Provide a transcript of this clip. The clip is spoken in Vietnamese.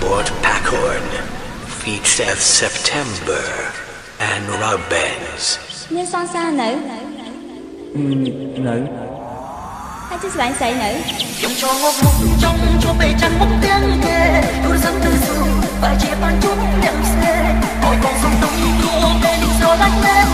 Bort Packhorn feats F September and Robbins. Nhưng son xa nữ ừ, nữ Hai chiếc bạn xệ nữ Dùng cho ngọc mục trong cho bề trăng bóng tiếng nghe. Tôi dẫn từ dù bài chia ban chúng nhầm xe Hỏi con sông tung cô bên gió lạnh lên.